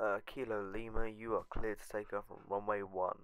Uh, Kilo Lima, you are cleared to take off from runway one.